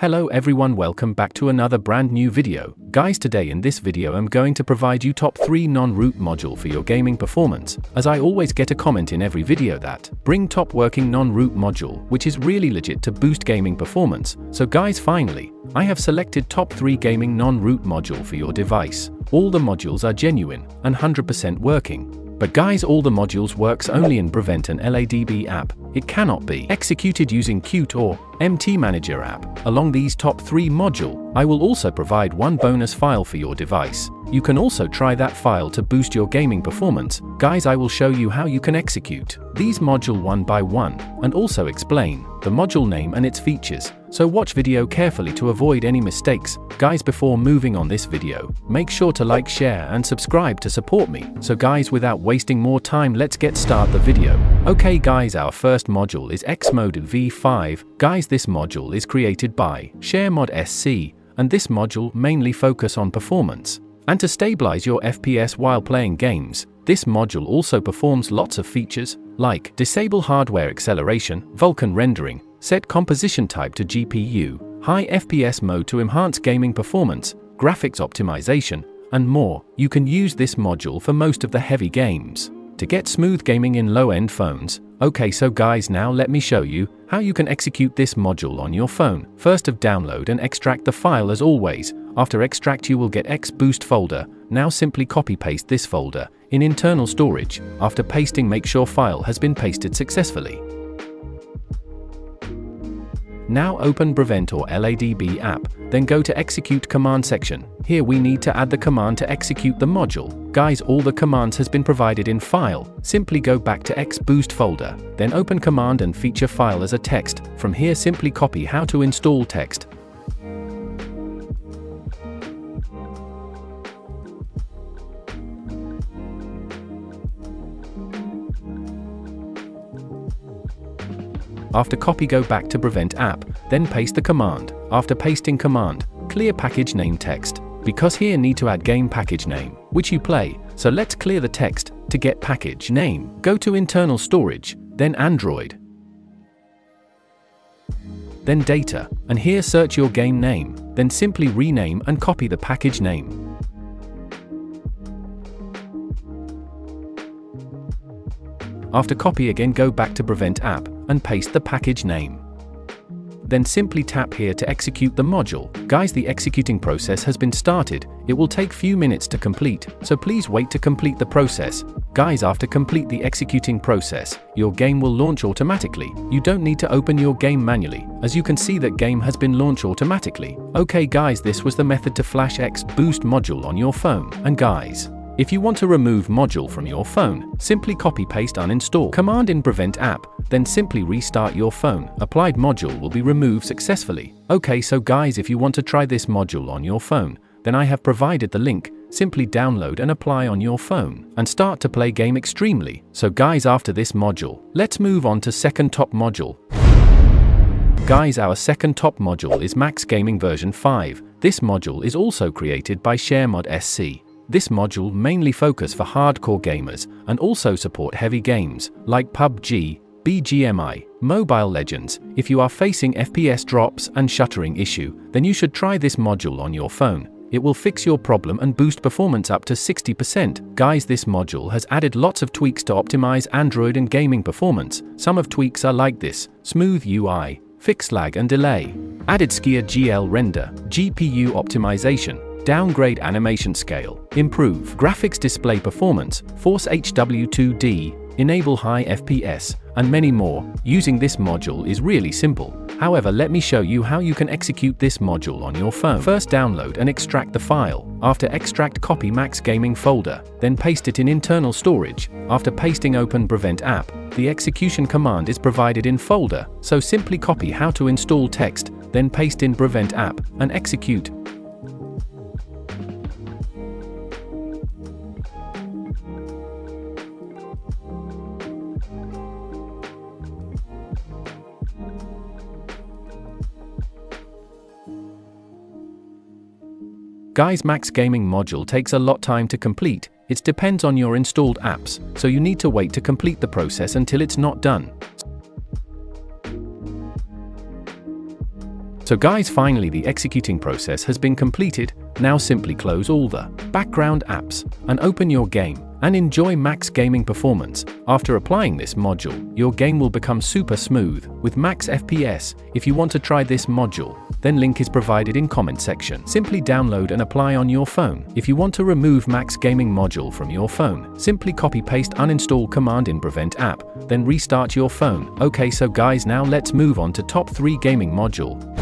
Hello everyone welcome back to another brand new video. Guys today in this video I'm going to provide you top 3 non-root module for your gaming performance, as I always get a comment in every video that, bring top working non-root module, which is really legit to boost gaming performance, so guys finally, I have selected top 3 gaming non-root module for your device. All the modules are genuine, and 100% working, but guys all the modules works only in Brevent an LADB app. It cannot be executed using Qt or MT Manager app. Along these top 3 module, I will also provide one bonus file for your device. You can also try that file to boost your gaming performance. Guys I will show you how you can execute these module one by one, and also explain the module name and its features. So watch video carefully to avoid any mistakes. Guys before moving on this video, make sure to like share and subscribe to support me. So guys without wasting more time let's get start the video. Okay guys our first module is Xmode V5. Guys this module is created by ShareMod SC and this module mainly focus on performance. And to stabilize your FPS while playing games, this module also performs lots of features, like disable hardware acceleration, Vulkan rendering, set composition type to GPU, high FPS mode to enhance gaming performance, graphics optimization, and more. You can use this module for most of the heavy games. To get smooth gaming in low-end phones, okay so guys now let me show you how you can execute this module on your phone. First of download and extract the file as always, after extract you will get XBoost folder, now simply copy paste this folder, in internal storage, after pasting make sure file has been pasted successfully. Now open Brevent or LADB app, then go to execute command section. Here we need to add the command to execute the module. Guys all the commands has been provided in file, simply go back to XBoost folder, then open command and feature file as a text. From here simply copy how to install text, After copy go back to Brevent app, then paste the command. After pasting command, clear package name text. Because here need to add game package name, which you play, so let's clear the text. To get package name, go to internal storage, then Android. Then data, and here search your game name, then simply rename and copy the package name. After copy again go back to Brevent app and paste the package name. Then simply tap here to execute the module. Guys the executing process has been started, it will take few minutes to complete, so please wait to complete the process. Guys after complete the executing process, your game will launch automatically. You don't need to open your game manually, as you can see that game has been launched automatically. Okay guys this was the method to flash X Boost module on your phone. And guys, if you want to remove module from your phone, simply copy-paste uninstall command in Brevent app, then simply restart your phone. Applied module will be removed successfully. Okay so guys if you want to try this module on your phone, then I have provided the link, simply download and apply on your phone, and start to play game extremely. So guys after this module, let's move on to second top module. Guys our second top module is Max Gaming version 5. This module is also created by ShareMod SC. This module mainly focus for hardcore gamers and also support heavy games like PUBG, BGMI, Mobile Legends. If you are facing FPS drops and shuttering issue, then you should try this module on your phone. It will fix your problem and boost performance up to 60%. Guys, this module has added lots of tweaks to optimize Android and gaming performance. Some of tweaks are like this, smooth UI, fix lag and delay, added Skia GL render, GPU optimization, downgrade animation scale, improve graphics display performance, force HW2D, enable high FPS, and many more. Using this module is really simple. However, let me show you how you can execute this module on your phone. First download and extract the file. After extract copy Max Gaming folder, then paste it in internal storage. After pasting open Brevent app, the execution command is provided in folder, so simply copy how to install text, then paste in Brevent app, and execute. Guys Max Gaming module takes a lot time to complete, it depends on your installed apps, so you need to wait to complete the process until it's not done. So guys finally the executing process has been completed, now simply close all the background apps and open your game and enjoy max gaming performance. After applying this module, your game will become super smooth with max FPS. If you want to try this module, then link is provided in comment section. Simply download and apply on your phone. If you want to remove Max Gaming module from your phone, simply copy paste uninstall command in Brevent app, then restart your phone. Okay so guys now let's move on to top 3 gaming module.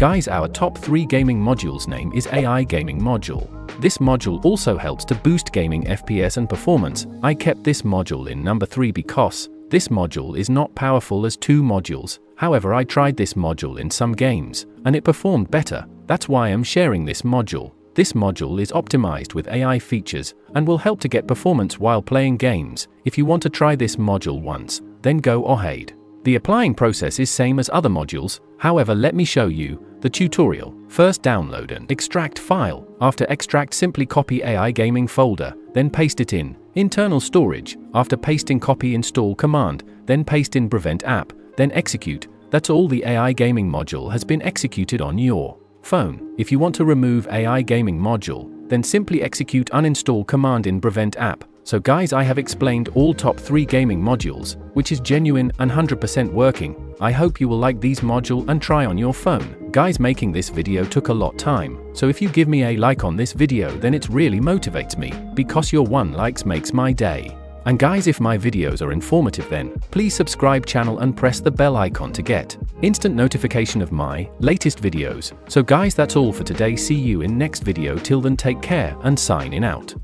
Guys our top 3 gaming modules name is AI Gaming Module. This module also helps to boost gaming FPS and performance. I kept this module in number 3 because this module is not powerful as two modules, however I tried this module in some games, and it performed better, that's why I'm sharing this module. This module is optimized with AI features and will help to get performance while playing games. If you want to try this module once, then go ahead. The applying process is same as other modules, however let me show you the tutorial. First download and extract file. After extract simply copy AI gaming folder, then paste it in internal storage. After pasting copy install command, then paste in Brevent app, then execute. That's all the AI gaming module has been executed on your phone. If you want to remove AI gaming module, then simply execute uninstall command in Brevent app. So guys I have explained all top 3 gaming modules, which is genuine and 100% working. I hope you will like these module and try on your phone. Guys making this video took a lot time, so if you give me a like on this video then it really motivates me, because your one likes makes my day. And guys if my videos are informative then, please subscribe channel and press the bell icon to get instant notification of my latest videos. So guys that's all for today see you in next video till then take care and sign in out.